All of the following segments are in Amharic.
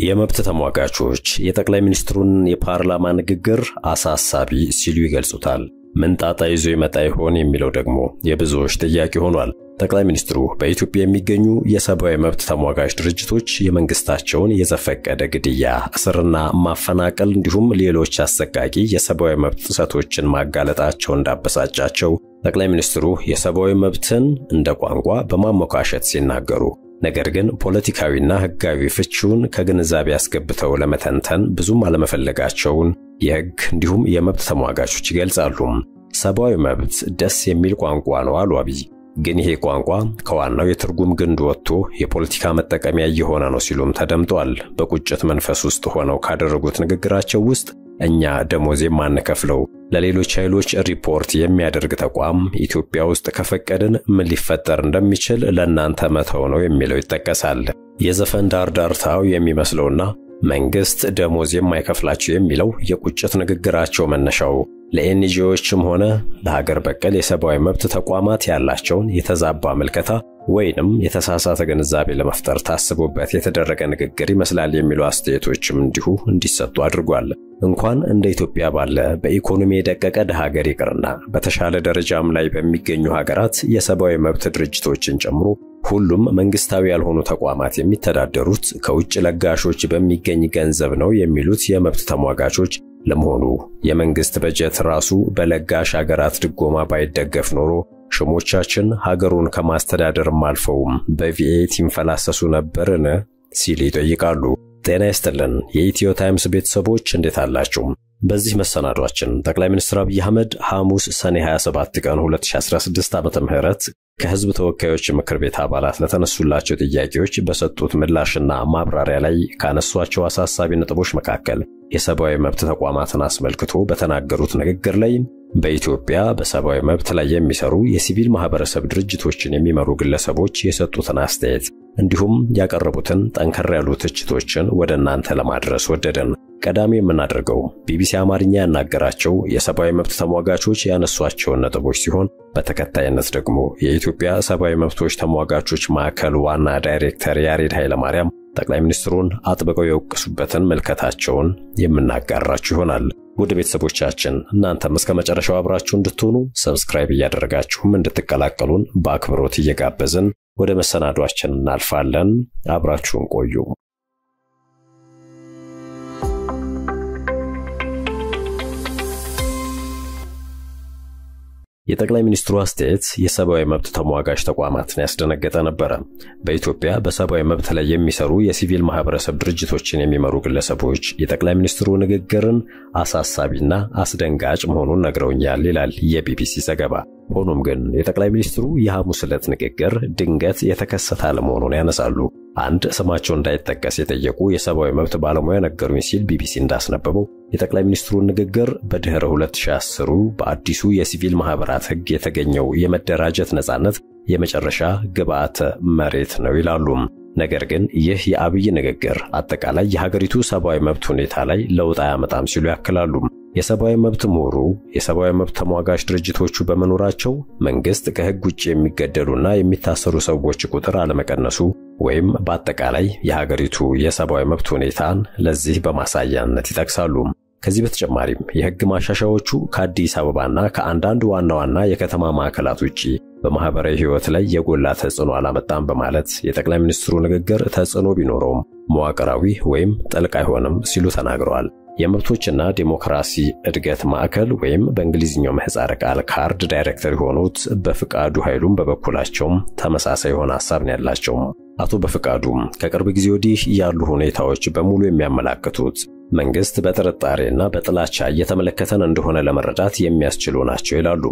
የመብት ተሟጋቾች የጠቅላይ ሚኒስትሩን የፓርላማ ንግግር አሳሳቢ ሲሉ ይገልጹታል። ምን ጣጣ ይዞ ይመጣ ይሆን የሚለው ደግሞ የብዙዎች ጥያቄ ሆኗል። ጠቅላይ ሚኒስትሩ በኢትዮጵያ የሚገኙ የሰብአዊ መብት ተሟጋች ድርጅቶች የመንግስታቸውን የዘፈቀደ ግድያ፣ እስርና ማፈናቀል እንዲሁም ሌሎች አሰቃቂ የሰብአዊ መብት ጥሰቶችን ማጋለጣቸው እንዳበሳጫቸው ጠቅላይ ሚኒስትሩ የሰብአዊ መብትን እንደ ቋንቋ በማሞካሸት ሲናገሩ ነገር ግን ፖለቲካዊና ሕጋዊ ፍቺውን ከግንዛቤ አስገብተው ለመተንተን ብዙም አለመፈለጋቸውን የሕግ እንዲሁም የመብት ተሟጋቾች ይገልጻሉ። ሰብአዊ መብት ደስ የሚል ቋንቋ ነው አሉ አብይ። ግን ይሄ ቋንቋ ከዋናው የትርጉም ግንድ ወጥቶ የፖለቲካ መጠቀሚያ እየሆነ ነው ሲሉም ተደምጧል። በቁጭት መንፈስ ውስጥ ሆነው ካደረጉት ንግግራቸው ውስጥ እኛ ደሞዝ የማንከፍለው ለሌሎች ኃይሎች ሪፖርት የሚያደርግ ተቋም ኢትዮጵያ ውስጥ ከፈቀድን ምን ሊፈጠር እንደሚችል ለእናንተ መተው ነው የሚለው ይጠቀሳል። የዘፈን ዳርዳርታው የሚመስለውና መንግስት ደሞዝ የማይከፍላቸው የሚለው የቁጭት ንግግራቸው መነሻው ለኤንጂኦዎችም ሆነ ለሀገር በቀል የሰብአዊ መብት ተቋማት ያላቸውን የተዛባ ምልከታ ወይንም የተሳሳተ ግንዛቤ ለመፍጠር ታስቦበት የተደረገ ንግግር ይመስላል የሚሉ አስተያየቶችም እንዲሁ እንዲሰጡ አድርጓል። እንኳን እንደ ኢትዮጵያ ባለ በኢኮኖሚ የደቀቀ ድሃ ሀገር ይቅርና በተሻለ ደረጃም ላይ በሚገኙ ሀገራት የሰብአዊ መብት ድርጅቶችን ጨምሮ ሁሉም መንግስታዊ ያልሆኑ ተቋማት የሚተዳደሩት ከውጭ ለጋሾች በሚገኝ ገንዘብ ነው የሚሉት የመብት ተሟጋቾች ለመሆኑ የመንግስት በጀት ራሱ በለጋሽ ሀገራት ድጎማ ባይደገፍ ኖሮ ሹሞቻችን ሀገሩን ከማስተዳደርም አልፈውም በ V8 ይንፈላሰሱ ነበርን? ሲል ይጠይቃሉ። ጤና ይስጥልን የኢትዮ ታይምስ ቤተሰቦች እንዴት አላችሁ? በዚህ መሰናዷችን ጠቅላይ ሚኒስትር አብይ አህመድ ሐሙስ ሰኔ 27 ቀን 2016 ዓ.ም ከህዝብ ተወካዮች ምክር ቤት አባላት ለተነሱላቸው ጥያቄዎች በሰጡት ምላሽና ማብራሪያ ላይ ካነሷቸው አሳሳቢ ነጥቦች መካከል የሰብአዊ መብት ተቋማትን አስመልክቶ በተናገሩት ንግግር ላይ በኢትዮጵያ በሰብአዊ መብት ላይ የሚሰሩ የሲቪል ማህበረሰብ ድርጅቶችን የሚመሩ ግለሰቦች የሰጡትን አስተያየት እንዲሁም ያቀረቡትን ጠንከር ያሉ ትችቶችን ወደ እናንተ ለማድረስ ወደድን። ቀዳሚ የምናደርገው ቢቢሲ አማርኛ ያናገራቸው የሰብአዊ መብት ተሟጋቾች ያነሷቸውን ነጥቦች ሲሆን በተከታይነት ደግሞ የኢትዮጵያ ሰብአዊ መብቶች ተሟጋቾች ማዕከል ዋና ዳይሬክተር ያሬድ ኃይለማርያም ጠቅላይ ሚኒስትሩን አጥብቀው የወቀሱበትን ምልከታቸውን የምናጋራችሁ ይሆናል። ውድ ቤተሰቦቻችን እናንተም እስከ መጨረሻው አብራችሁ እንድትሆኑ subscribe እያደረጋችሁም እንድትቀላቀሉን በአክብሮት እየጋበዝን ወደ መሰናዷችን እናልፋለን። አብራችሁን ቆዩ። የጠቅላይ ሚኒስትሩ አስተያየት የሰብአዊ መብት ተሟጋች ተቋማትን ያስደነገጠ ነበረ። በኢትዮጵያ በሰብአዊ መብት ላይ የሚሰሩ የሲቪል ማህበረሰብ ድርጅቶችን የሚመሩ ግለሰቦች የጠቅላይ ሚኒስትሩ ንግግርን አሳሳቢና አስደንጋጭ መሆኑን ነግረውኛል ይላል የቢቢሲ ዘገባ። ሆኖም ግን የጠቅላይ ሚኒስትሩ የሐሙስ ዕለት ንግግር ድንገት የተከሰተ አለመሆኑን ያነሳሉ። አንድ ስማቸው እንዳይጠቀስ የጠየቁ የሰብአዊ መብት ባለሙያ ነገሩኝ ሲል ቢቢሲ እንዳስነበበው የጠቅላይ ሚኒስትሩን ንግግር በድኅረ 2010 በአዲሱ የሲቪል ማህበራት ሕግ የተገኘው የመደራጀት ነጻነት የመጨረሻ ግብዓተ መሬት ነው ይላሉ። ነገር ግን ይህ የአብይ ንግግር አጠቃላይ የሀገሪቱ ሰብአዊ መብት ሁኔታ ላይ ለውጥ አያመጣም ሲሉ ያክላሉ። የሰብአዊ መብት ምሁሩ የሰብአዊ መብት ተሟጋች ድርጅቶቹ በመኖራቸው መንግስት ከሕግ ውጭ የሚገደሉና የሚታሰሩ ሰዎች ቁጥር አለመቀነሱ ወይም በአጠቃላይ የሀገሪቱ የሰብአዊ መብት ሁኔታን ለዚህ በማሳያነት ይጠቅሳሉ። ከዚህ በተጨማሪም የሕግ ማሻሻያዎቹ ከአዲስ አበባና ከአንዳንድ ዋና ዋና የከተማ ማዕከላት ውጪ በማህበራዊ ሕይወት ላይ የጎላ ተጽዕኖ አላመጣም በማለት የጠቅላይ ሚኒስትሩ ንግግር ተጽዕኖ ቢኖረውም መዋቅራዊ ወይም ጥልቅ አይሆንም ሲሉ ተናግረዋል። የመብቶችና ዴሞክራሲ እድገት ማዕከል ወይም በእንግሊዝኛው ምህጻረ ቃል ካርድ ዳይሬክተር የሆኑት በፍቃዱ ኃይሉም በበኩላቸውም ተመሳሳይ የሆነ ሀሳብ ነው ያላቸው። አቶ በፍቃዱ ከቅርብ ጊዜ ወዲህ ያሉ ሁኔታዎች በሙሉ የሚያመላክቱት መንግስት በጥርጣሬና በጥላቻ እየተመለከተን እንደሆነ ለመረዳት የሚያስችሉ ናቸው ይላሉ።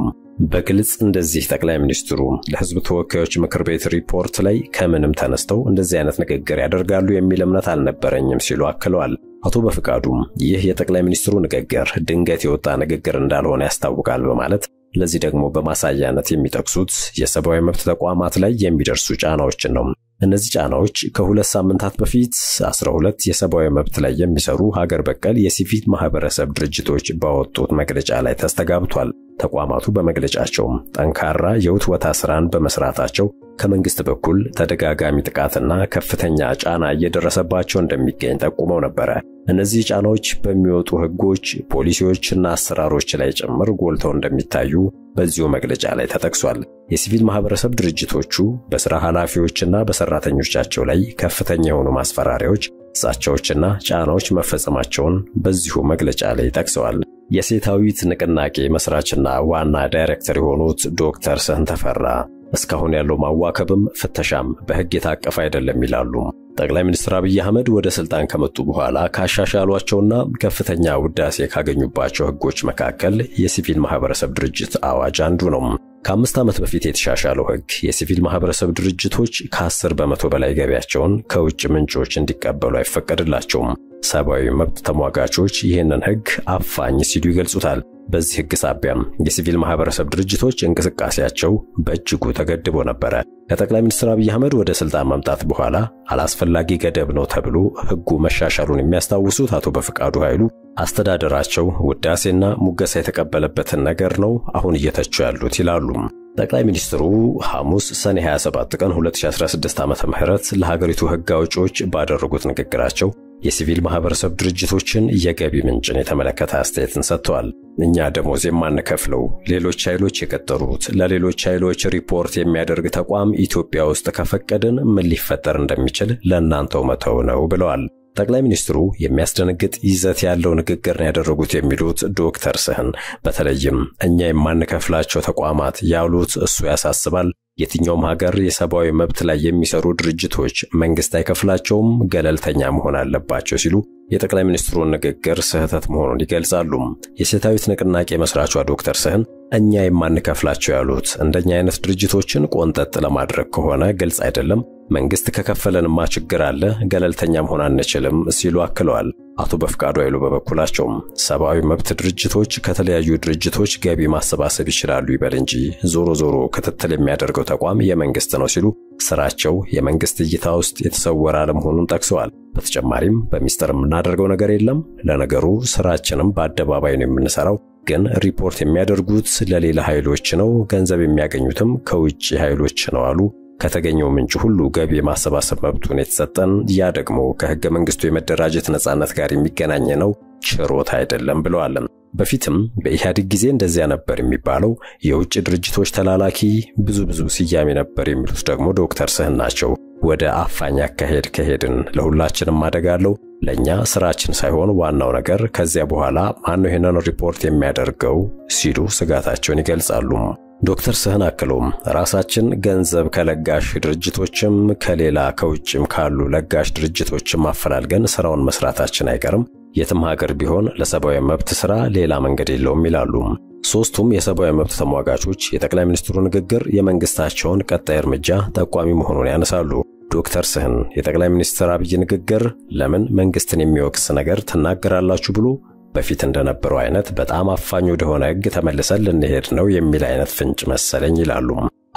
በግልጽ እንደዚህ ጠቅላይ ሚኒስትሩ ለሕዝብ ተወካዮች ምክር ቤት ሪፖርት ላይ ከምንም ተነስተው እንደዚህ አይነት ንግግር ያደርጋሉ የሚል እምነት አልነበረኝም ሲሉ አክለዋል። አቶ በፍቃዱም ይህ የጠቅላይ ሚኒስትሩ ንግግር ድንገት የወጣ ንግግር እንዳልሆነ ያስታውቃል በማለት ለዚህ ደግሞ በማሳያነት የሚጠቅሱት የሰብአዊ መብት ተቋማት ላይ የሚደርሱ ጫናዎችን ነው። እነዚህ ጫናዎች ከሁለት ሳምንታት በፊት 12 የሰብአዊ መብት ላይ የሚሰሩ ሀገር በቀል የሲቪል ማህበረሰብ ድርጅቶች ባወጡት መግለጫ ላይ ተስተጋብቷል። ተቋማቱ በመግለጫቸው ጠንካራ የውትወታ ስራን በመስራታቸው ከመንግስት በኩል ተደጋጋሚ ጥቃትና ከፍተኛ ጫና እየደረሰባቸው እንደሚገኝ ጠቁመው ነበረ። እነዚህ ጫናዎች በሚወጡ ህጎች፣ ፖሊሲዎችና አሰራሮች ላይ ጭምር ጎልተው እንደሚታዩ በዚሁ መግለጫ ላይ ተጠቅሷል። የሲቪል ማህበረሰብ ድርጅቶቹ በሥራ ኃላፊዎችና በሰራተኞቻቸው ላይ ከፍተኛ የሆኑ ማስፈራሪያዎች፣ ዛቻዎችና ጫናዎች መፈጸማቸውን በዚሁ መግለጫ ላይ ጠቅሰዋል። የሴታዊት ንቅናቄ መስራችና ዋና ዳይሬክተር የሆኑት ዶክተር ስህን ተፈራ እስካሁን ያለው ማዋከብም ፍተሻም በሕግ የታቀፈ አይደለም ይላሉ። ጠቅላይ ሚኒስትር አብይ አህመድ ወደ ስልጣን ከመጡ በኋላ ካሻሻሏቸውና ከፍተኛ ውዳሴ ካገኙባቸው ሕጎች መካከል የሲቪል ማህበረሰብ ድርጅት አዋጅ አንዱ ነው። ከአምስት ዓመት በፊት የተሻሻለው ሕግ የሲቪል ማህበረሰብ ድርጅቶች ከ10 በመቶ በላይ ገቢያቸውን ከውጭ ምንጮች እንዲቀበሉ አይፈቀድላቸውም። ሰብአዊ መብት ተሟጋቾች ይህንን ሕግ አፋኝ ሲሉ ይገልጹታል። በዚህ ሕግ ሳቢያም የሲቪል ማህበረሰብ ድርጅቶች እንቅስቃሴያቸው በእጅጉ ተገድቦ ነበረ። ከጠቅላይ ሚኒስትር አብይ አህመድ ወደ ስልጣን መምጣት በኋላ አላስፈላጊ ገደብ ነው ተብሎ ሕጉ መሻሻሉን የሚያስታውሱት አቶ በፍቃዱ ኃይሉ አስተዳደራቸው ውዳሴና ሙገሳ የተቀበለበትን ነገር ነው አሁን እየተቹ ያሉት ይላሉ። ጠቅላይ ሚኒስትሩ ሐሙስ ሰኔ 27 ቀን 2016 ዓ.ም ለሀገሪቱ ሕግ አውጪዎች ባደረጉት ንግግራቸው የሲቪል ማህበረሰብ ድርጅቶችን የገቢ ምንጭን የተመለከተ አስተያየትን ሰጥተዋል። እኛ ደሞዝ የማንከፍለው ሌሎች ኃይሎች የቀጠሩት ለሌሎች ኃይሎች ሪፖርት የሚያደርግ ተቋም ኢትዮጵያ ውስጥ ከፈቀድን ምን ሊፈጠር እንደሚችል ለእናንተው መተው ነው ብለዋል። ጠቅላይ ሚኒስትሩ የሚያስደነግጥ ይዘት ያለው ንግግር ነው ያደረጉት የሚሉት ዶክተር ስህን በተለይም እኛ የማንከፍላቸው ተቋማት ያሉት እሱ ያሳስባል። የትኛውም ሀገር የሰብአዊ መብት ላይ የሚሰሩ ድርጅቶች መንግስት አይከፍላቸውም፣ ገለልተኛ መሆን አለባቸው ሲሉ የጠቅላይ ሚኒስትሩን ንግግር ስህተት መሆኑን ይገልጻሉ። የሴታዊት ንቅናቄ መስራቿ ዶክተር ስህን እኛ የማንከፍላቸው ያሉት እንደኛ አይነት ድርጅቶችን ቆንጠጥ ለማድረግ ከሆነ ግልጽ አይደለም። መንግስት ከከፈለንማ ችግር አለ፣ ገለልተኛ መሆን አንችልም ሲሉ አክለዋል። አቶ በፍቃዱ ኃይሉ በበኩላቸውም ሰብአዊ መብት ድርጅቶች ከተለያዩ ድርጅቶች ገቢ ማሰባሰብ ይችላሉ ይበል እንጂ ዞሮ ዞሮ ክትትል የሚያደርገው ተቋም የመንግስት ነው ሲሉ ስራቸው የመንግስት እይታ ውስጥ የተሰወረ አለመሆኑን ጠቅሰዋል። በተጨማሪም በሚስጥር የምናደርገው ነገር የለም። ለነገሩ ስራችንም በአደባባይ ነው የምንሰራው ግን ሪፖርት የሚያደርጉት ለሌላ ኃይሎች ነው፣ ገንዘብ የሚያገኙትም ከውጭ ኃይሎች ነው አሉ። ከተገኘው ምንጭ ሁሉ ገቢ የማሰባሰብ መብቱን የተሰጠን ያ ደግሞ ከህገ መንግስቱ የመደራጀት ነጻነት ጋር የሚገናኝ ነው፣ ችሮታ አይደለም ብለዋል። በፊትም በኢህአዴግ ጊዜ እንደዚያ ነበር የሚባለው የውጭ ድርጅቶች ተላላኪ ብዙ ብዙ ስያሜ ነበር የሚሉት ደግሞ ዶክተር ስህን ናቸው። ወደ አፋኝ አካሄድ ከሄድን ለሁላችንም አደጋ አለው። ለእኛ ስራችን ሳይሆን ዋናው ነገር ከዚያ በኋላ ማነው ይህንን ሪፖርት የሚያደርገው ሲሉ ስጋታቸውን ይገልጻሉ። ዶክተር ስህን አክለውም ራሳችን ገንዘብ ከለጋሽ ድርጅቶችም ከሌላ ከውጭም ካሉ ለጋሽ ድርጅቶችም አፈላልገን ስራውን መስራታችን አይቀርም። የትም ሀገር ቢሆን ለሰብአዊ መብት ስራ ሌላ መንገድ የለውም ይላሉ። ሦስቱም የሰብአዊ መብት ተሟጋቾች የጠቅላይ ሚኒስትሩ ንግግር የመንግስታቸውን ቀጣይ እርምጃ ጠቋሚ መሆኑን ያነሳሉ። ዶክተር ስህን የጠቅላይ ሚኒስትር አብይ ንግግር ለምን መንግስትን የሚወቅስ ነገር ትናገራላችሁ ብሎ በፊት እንደነበረው አይነት በጣም አፋኝ ወደሆነ ሕግ ተመልሰን ልንሄድ ነው የሚል አይነት ፍንጭ መሰለኝ ይላሉ።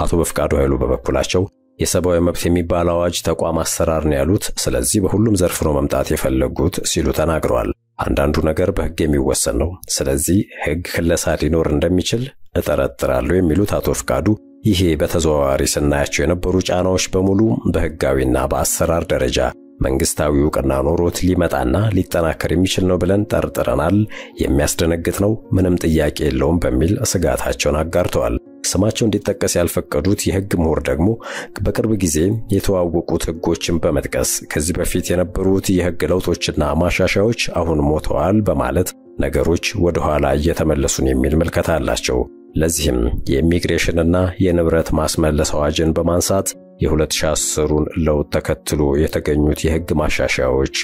አቶ በፍቃዱ ኃይሉ በበኩላቸው የሰብአዊ መብት የሚባል አዋጅ ተቋም አሰራር ነው ያሉት፣ ስለዚህ በሁሉም ዘርፍ ነው መምጣት የፈለጉት ሲሉ ተናግረዋል። አንዳንዱ ነገር በሕግ የሚወሰን ነው፣ ስለዚህ ሕግ ክለሳ ሊኖር እንደሚችል እጠረጥራለሁ የሚሉት አቶ ፍቃዱ ይሄ በተዘዋዋሪ ስናያቸው የነበሩ ጫናዎች በሙሉ በሕጋዊና በአሰራር ደረጃ መንግስታዊ ዕውቅና ኖሮት ሊመጣና ሊጠናከር የሚችል ነው ብለን ጠርጥረናል። የሚያስደነግጥ ነው፣ ምንም ጥያቄ የለውም በሚል ስጋታቸውን አጋርተዋል። ስማቸው እንዲጠቀስ ያልፈቀዱት የሕግ ምሁር ደግሞ በቅርብ ጊዜ የተዋወቁት ሕጎችን በመጥቀስ ከዚህ በፊት የነበሩት የሕግ ለውጦችና ማሻሻዮች አሁን ሞተዋል በማለት ነገሮች ወደ ኋላ እየተመለሱን የሚል ምልከታ አላቸው። ለዚህም የኢሚግሬሽንና የንብረት ማስመለስ አዋጅን በማንሳት የ2010ሩን ለውጥ ተከትሎ የተገኙት የሕግ ማሻሻያዎች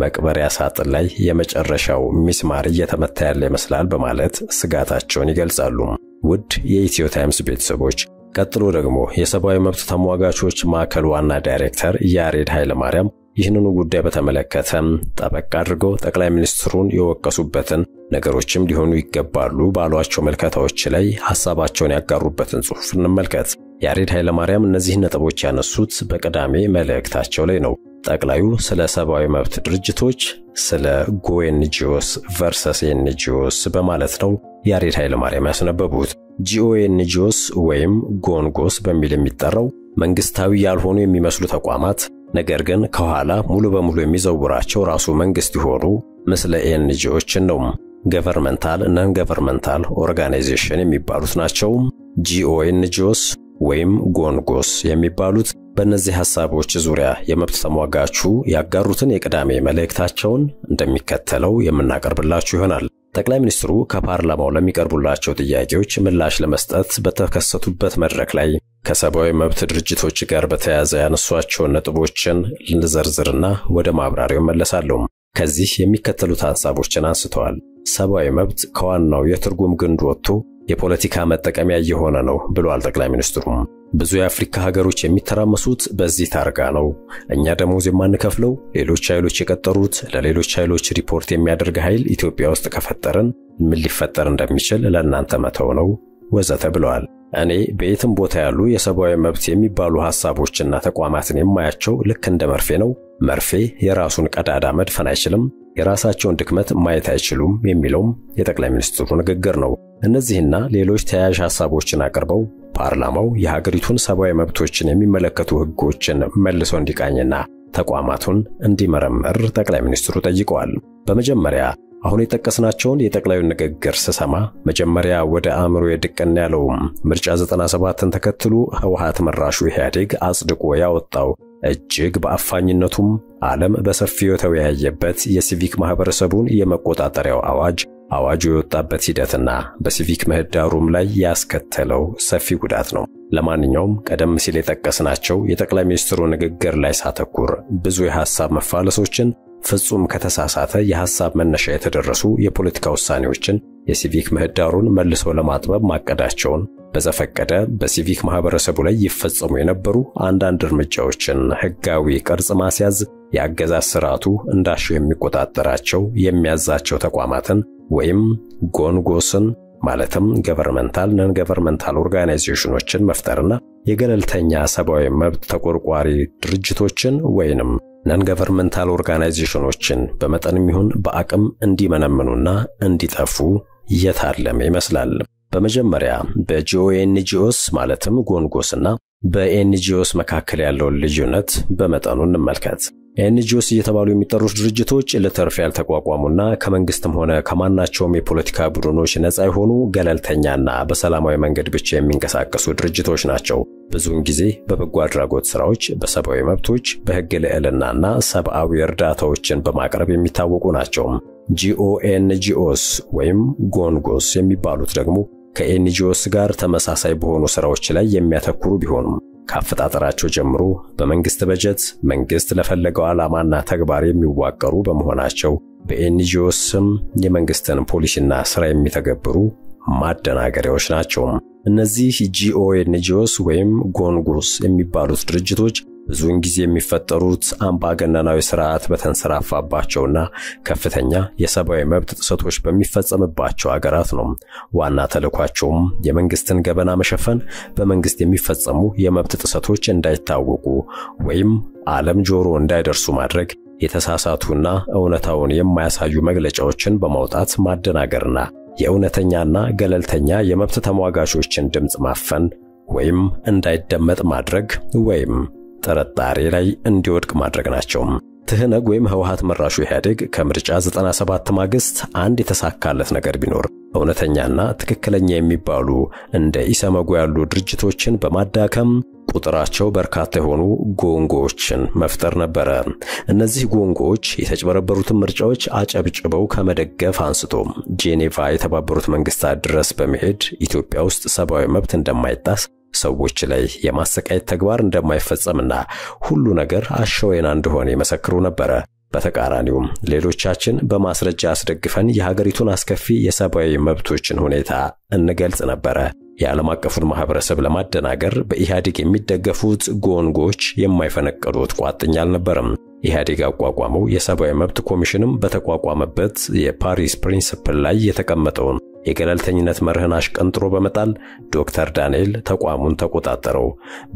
መቅበሪያ ሳጥን ላይ የመጨረሻው ሚስማር እየተመታ ያለ ይመስላል በማለት ስጋታቸውን ይገልጻሉ። ውድ የኢትዮ ታይምስ ቤተሰቦች፣ ቀጥሎ ደግሞ የሰብአዊ መብት ተሟጋቾች ማዕከል ዋና ዳይሬክተር ያሬድ ኃይለማርያም ይህንኑ ጉዳይ በተመለከተ ጠበቅ አድርገው ጠቅላይ ሚኒስትሩን የወቀሱበትን ነገሮችም ሊሆኑ ይገባሉ ባሏቸው ምልከታዎች ላይ ሐሳባቸውን ያጋሩበትን ጽሑፍ እንመልከት። ያሬድ ኃይለማርያም እነዚህን ነጥቦች ያነሱት በቅዳሜ መልእክታቸው ላይ ነው። ጠቅላዩ ስለ ሰብአዊ መብት ድርጅቶች ስለ GO NGOs versus NGOs በማለት ነው ያሬድ ኃይለማርያም ያስነበቡት። GO NGOs ወይም GONGOs በሚል የሚጠራው መንግስታዊ ያልሆኑ የሚመስሉ ተቋማት ነገር ግን ከኋላ ሙሉ በሙሉ የሚዘውራቸው ራሱ መንግስት የሆኑ ምስለ NGO ችን ነው። governmental non governmental organization የሚባሉት ናቸው። ጂኦኤንጂኦስ ወይም ጎንጎስ የሚባሉት በእነዚህ ሐሳቦች ዙሪያ የመብት ተሟጋቹ ያጋሩትን የቅዳሜ መልእክታቸውን እንደሚከተለው የምናቀርብላችሁ ይሆናል። ጠቅላይ ሚኒስትሩ ከፓርላማው ለሚቀርቡላቸው ጥያቄዎች ምላሽ ለመስጠት በተከሰቱበት መድረክ ላይ ከሰብአዊ መብት ድርጅቶች ጋር በተያያዘ ያነሷቸውን ነጥቦችን ልንዘርዝርና ወደ ማብራሪያው መለሳለሁ። ከዚህ የሚከተሉት ሐሳቦችን አንስተዋል። ሰብአዊ መብት ከዋናው የትርጉም ግንድ ወጥቶ የፖለቲካ መጠቀሚያ እየሆነ ነው ብለዋል ጠቅላይ ሚኒስትሩም። ብዙ የአፍሪካ ሀገሮች የሚተራመሱት በዚህ ታርጋ ነው። እኛ ደሞዝ የማንከፍለው ሌሎች ኃይሎች የቀጠሩት ለሌሎች ኃይሎች ሪፖርት የሚያደርግ ኃይል ኢትዮጵያ ውስጥ ከፈጠርን ምን ሊፈጠር እንደሚችል ለእናንተ መተው ነው ወዘተ ብለዋል። እኔ በየትም ቦታ ያሉ የሰብአዊ መብት የሚባሉ ሐሳቦችና ተቋማትን የማያቸው ልክ እንደ መርፌ ነው። መርፌ የራሱን ቀዳዳ መድፈን አይችልም፣ የራሳቸውን ድክመት ማየት አይችሉም የሚለውም የጠቅላይ ሚኒስትሩ ንግግር ነው። እነዚህና ሌሎች ተያያዥ ሐሳቦችን አቅርበው ፓርላማው የሀገሪቱን ሰብአዊ መብቶችን የሚመለከቱ ሕጎችን መልሶ እንዲቃኝና ተቋማቱን እንዲመረምር ጠቅላይ ሚኒስትሩ ጠይቀዋል። በመጀመሪያ አሁን የጠቀስናቸውን የጠቅላዩን ንግግር ስሰማ መጀመሪያ ወደ አእምሮ የድቅን ያለው ምርጫ 97ን ተከትሎ ህወሓት መራሹ ኢህአዴግ አጽድቆ ያወጣው እጅግ በአፋኝነቱም ዓለም በሰፊው የተወያየበት የሲቪክ ማህበረሰቡን የመቆጣጠሪያው አዋጅ አዋጁ የወጣበት ሂደትና በሲቪክ ምህዳሩም ላይ ያስከተለው ሰፊ ጉዳት ነው። ለማንኛውም ቀደም ሲል የጠቀስናቸው የጠቅላይ ሚኒስትሩ ንግግር ላይ ሳተኩር ብዙ የሐሳብ መፋለሶችን ፍጹም ከተሳሳተ የሐሳብ መነሻ የተደረሱ የፖለቲካ ውሳኔዎችን የሲቪክ ምህዳሩን መልሶ ለማጥበብ ማቀዳቸውን በዘፈቀደ በሲቪክ ማህበረሰቡ ላይ ይፈጸሙ የነበሩ አንዳንድ እርምጃዎችን ህጋዊ ቅርጽ ማስያዝ የአገዛዝ ስርዓቱ እንዳሻው የሚቆጣጠራቸው የሚያዛቸው ተቋማትን ወይም ጎንጎስን ማለትም governmental non governmental organization ኦችን መፍጠርና የገለልተኛ ሰብአዊ መብት ተቆርቋሪ ድርጅቶችን ወይንም non governmental organization ኦችን በመጠንም ይሁን በአቅም እንዲመነምኑና እንዲጠፉ የታለመ ይመስላል። በመጀመሪያ በ GO NGOs ማለትም GONGOs ና በ NGOs መካከል ያለውን ልዩነት በመጠኑ እንመልከት። NGOs እየተባሉ የሚጠሩት ድርጅቶች ለትርፍ ያልተቋቋሙና ከመንግስትም ሆነ ከማናቸውም የፖለቲካ ቡድኖች ነፃ የሆኑ ገለልተኛና በሰላማዊ መንገድ ብቻ የሚንቀሳቀሱ ድርጅቶች ናቸው። ብዙውን ጊዜ በበጎ አድራጎት ስራዎች፣ በሰብአዊ መብቶች፣ በህግ ልዕልናና ሰብአዊ እርዳታዎችን በማቅረብ የሚታወቁ ናቸው። GO NGOs ወይም GONGOs የሚባሉት ደግሞ ከ NGOs ጋር ተመሳሳይ በሆኑ ስራዎች ላይ የሚያተኩሩ ቢሆኑም ከአፈጣጠራቸው ጀምሮ በመንግስት በጀት መንግስት ለፈለገው ዓላማና ተግባር የሚዋቀሩ በመሆናቸው በ NGOs ስም የመንግስትን ፖሊሲና ስራ የሚተገብሩ ማደናገሪያዎች ናቸው። እነዚህ GO NGOs ወይም ጎንጎስ የሚባሉት ድርጅቶች ብዙውን ጊዜ የሚፈጠሩት አምባገነናዊ ስርዓት በተንሰራፋባቸውና ከፍተኛ የሰብአዊ መብት ጥሰቶች በሚፈጸምባቸው አገራት ነው። ዋና ተልዕኳቸውም የመንግስትን ገበና መሸፈን፣ በመንግስት የሚፈጸሙ የመብት ጥሰቶች እንዳይታወቁ ወይም ዓለም ጆሮ እንዳይደርሱ ማድረግ፣ የተሳሳቱና እውነታውን የማያሳዩ መግለጫዎችን በማውጣት ማደናገርና የእውነተኛና ገለልተኛ የመብት ተሟጋቾችን ድምፅ ማፈን ወይም እንዳይደመጥ ማድረግ ወይም ጥርጣሬ ላይ እንዲወድቅ ማድረግ ናቸው። ትህነግ ወይም ህወሓት መራሹ ኢህአዴግ ከምርጫ 97 ማግስት አንድ የተሳካለት ነገር ቢኖር እውነተኛና ትክክለኛ የሚባሉ እንደ ኢሰመጉ ያሉ ድርጅቶችን በማዳከም ቁጥራቸው በርካታ የሆኑ ጎንጎዎችን መፍጠር ነበረ። እነዚህ ጎንጎዎች የተጭበረበሩትን ምርጫዎች አጨብጭበው ከመደገፍ አንስቶ ጄኔቫ የተባበሩት መንግስታት ድረስ በመሄድ ኢትዮጵያ ውስጥ ሰብአዊ መብት እንደማይጣስ ሰዎች ላይ የማሰቃየት ተግባር እንደማይፈጸምና ሁሉ ነገር አሸወና እንደሆነ ይመሰክሩ ነበረ። በተቃራኒውም ሌሎቻችን በማስረጃ አስደግፈን የሀገሪቱን አስከፊ የሰብአዊ መብቶችን ሁኔታ እንገልጽ ነበረ። የዓለም አቀፉን ማህበረሰብ ለማደናገር በኢህአዴግ የሚደገፉት ጎንጎች የማይፈነቀሉት ቋጥኝ አልነበረም። ኢህአዴግ አቋቋመው የሰብአዊ መብት ኮሚሽንም በተቋቋመበት የፓሪስ principle ላይ የተቀመጠውን የገለልተኝነት መርህን አሽቀንጥሮ በመጣል ዶክተር ዳንኤል ተቋሙን ተቆጣጠረው።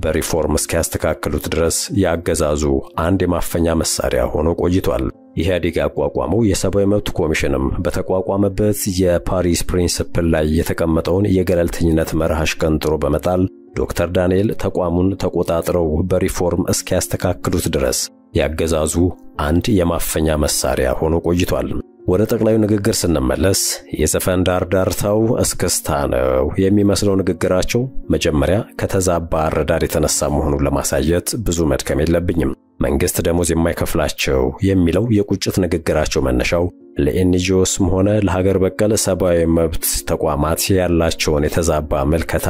በሪፎርም እስኪያስተካክሉት ድረስ የአገዛዙ አንድ የማፈኛ መሳሪያ ሆኖ ቆይቷል። ኢህአዴግ ያቋቋመው የሰብአዊ መብት ኮሚሽንም በተቋቋመበት የፓሪስ principle ላይ የተቀመጠውን የገለልተኝነት መርህ አሽቀንጥሮ በመጣል ዶክተር ዳንኤል ተቋሙን ተቆጣጥረው በሪፎርም እስኪያስተካክሉት ድረስ ያገዛዙ አንድ የማፈኛ መሳሪያ ሆኖ ቆይቷል። ወደ ጠቅላዩ ንግግር ስንመለስ የዘፈን ዳርዳርታው እስክስታ ነው የሚመስለው ንግግራቸው መጀመሪያ ከተዛባ አረዳድ የተነሳ መሆኑን ለማሳየት ብዙ መድከም የለብኝም። መንግስት ደሞዝ የማይከፍላቸው የሚለው የቁጭት ንግግራቸው መነሻው ለኤንጂኦስም ሆነ ለሀገር በቀል ሰብአዊ መብት ተቋማት ያላቸውን የተዛባ መልከታ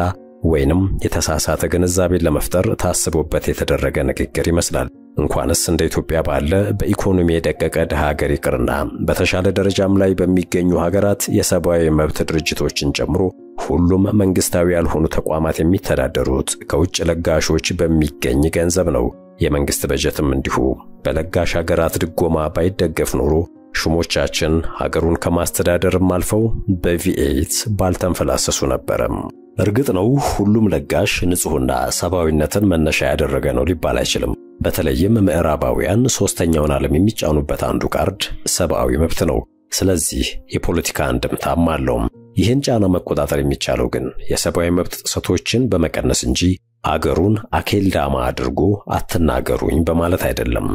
ወይንም የተሳሳተ ግንዛቤን ለመፍጠር ታስቦበት የተደረገ ንግግር ይመስላል። እንኳንስ እንደ ኢትዮጵያ ባለ በኢኮኖሚ የደቀቀ ድሃ ሀገር ይቅርና በተሻለ ደረጃም ላይ በሚገኙ ሀገራት የሰብአዊ መብት ድርጅቶችን ጨምሮ ሁሉም መንግስታዊ ያልሆኑ ተቋማት የሚተዳደሩት ከውጭ ለጋሾች በሚገኝ ገንዘብ ነው። የመንግስት በጀትም እንዲሁ በለጋሽ ሀገራት ድጎማ ባይደገፍ ኖሮ ሹሞቻችን ሀገሩን ከማስተዳደርም አልፈው በቪኤት ባልተንፈላሰሱ ነበረም። እርግጥ ነው ሁሉም ለጋሽ ንጹሕና ሰብአዊነትን መነሻ ያደረገ ነው ሊባል አይችልም። በተለይም ምዕራባውያን ሦስተኛውን ዓለም የሚጫኑበት አንዱ ካርድ ሰብአዊ መብት ነው። ስለዚህ የፖለቲካ አንድምታም አለውም። ይህን ጫና መቆጣጠር የሚቻለው ግን የሰብአዊ መብት ጥሰቶችን በመቀነስ እንጂ አገሩን አኬልዳማ አድርጎ አትናገሩኝ በማለት አይደለም።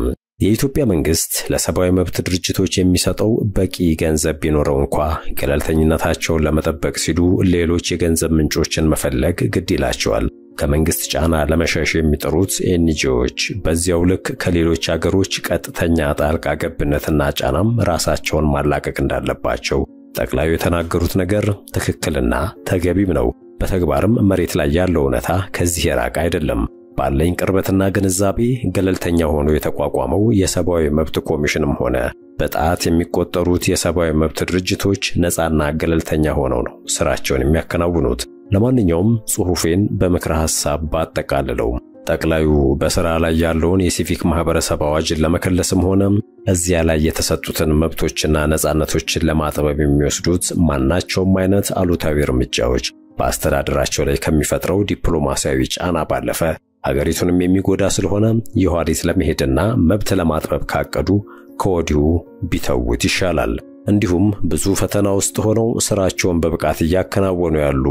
የኢትዮጵያ መንግስት ለሰብአዊ መብት ድርጅቶች የሚሰጠው በቂ ገንዘብ ቢኖረው እንኳ ገለልተኝነታቸውን ለመጠበቅ ሲሉ ሌሎች የገንዘብ ምንጮችን መፈለግ ግድ ይላቸዋል። ከመንግስት ጫና ለመሸሽ የሚጥሩት ኤንጂኦዎች በዚያው ልክ ከሌሎች አገሮች ቀጥተኛ ጣልቃ ገብነትና ጫናም ራሳቸውን ማላቀቅ እንዳለባቸው ጠቅላዩ የተናገሩት ነገር ትክክልና ተገቢም ነው። በተግባርም መሬት ላይ ያለው እውነታ ከዚህ የራቀ አይደለም። ባለኝ ቅርበትና ግንዛቤ ገለልተኛ ሆኖ የተቋቋመው የሰብአዊ መብት ኮሚሽንም ሆነ በጣት የሚቆጠሩት የሰብአዊ መብት ድርጅቶች ነፃና ገለልተኛ ሆነው ነው ስራቸውን የሚያከናውኑት። ለማንኛውም ጽሑፌን በምክረ ሐሳብ ባጠቃልለውም ጠቅላዩ በሥራ ላይ ያለውን የሲቪክ ማኅበረሰብ አዋጅን ለመከለስም ሆነ እዚያ ላይ የተሰጡትን መብቶችና ነፃነቶችን ለማጥበብ የሚወስዱት ማናቸውም አይነት አሉታዊ እርምጃዎች በአስተዳደራቸው ላይ ከሚፈጥረው ዲፕሎማሲያዊ ጫና ባለፈ ሀገሪቱንም የሚጎዳ ስለሆነ የኋሊት ለመሄድና መብት ለማጥበብ ካቀዱ ከወዲሁ ቢተውት ይሻላል። እንዲሁም ብዙ ፈተና ውስጥ ሆነው ስራቸውን በብቃት እያከናወኑ ያሉ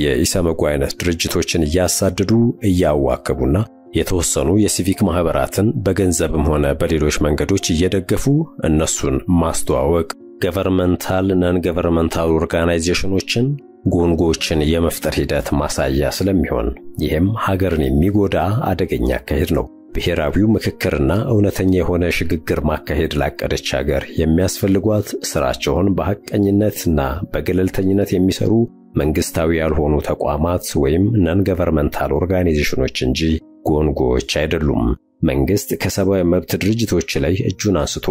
የኢሰመጉ አይነት ድርጅቶችን እያሳደዱ እያዋከቡና የተወሰኑ የሲቪክ ማህበራትን በገንዘብም ሆነ በሌሎች መንገዶች እየደገፉ እነሱን ማስተዋወቅ governmental non governmental organization ኦችን GONGO ዎችን የመፍጠር ሂደት ማሳያ ስለሚሆን ይህም ሀገርን የሚጎዳ አደገኛ አካሄድ ነው። ብሔራዊው ምክክርና እውነተኛ የሆነ ሽግግር ማካሄድ ላቀደች ሀገር የሚያስፈልጓት ስራቸውን በሐቀኝነትና በገለልተኝነት የሚሰሩ መንግስታዊ ያልሆኑ ተቋማት ወይም non governmental organization ኦች እንጂ GONGO ዎች አይደሉም። መንግስት ከሰብአዊ መብት ድርጅቶች ላይ እጁን አንስቶ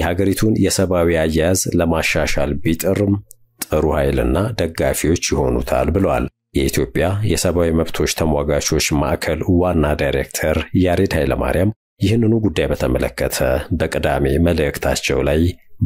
የሀገሪቱን የሰብአዊ አያያዝ ለማሻሻል ቢጥርም ጥሩ ኃይልና ደጋፊዎች ይሆኑታል ብለዋል። የኢትዮጵያ የሰብአዊ መብቶች ተሟጋቾች ማዕከል ዋና ዳይሬክተር ያሬድ ኃይለማርያም ይህንኑ ጉዳይ በተመለከተ በቅዳሜ መልእክታቸው ላይ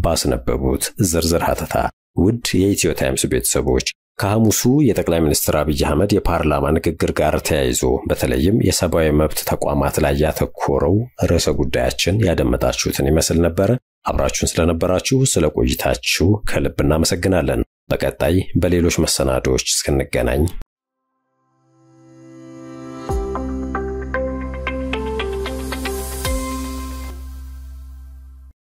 ባስነበቡት ዝርዝር ሀተታ ውድ የኢትዮ ታይምስ ቤተሰቦች ከሐሙሱ የጠቅላይ ሚኒስትር አብይ አህመድ የፓርላማ ንግግር ጋር ተያይዞ በተለይም የሰብአዊ መብት ተቋማት ላይ ያተኮረው ርዕሰ ጉዳያችን ያደመጣችሁትን ይመስል ነበረ። አብራችሁን ስለነበራችሁ ስለ ቆይታችሁ ከልብ እናመሰግናለን። በቀጣይ በሌሎች መሰናዶዎች እስክንገናኝ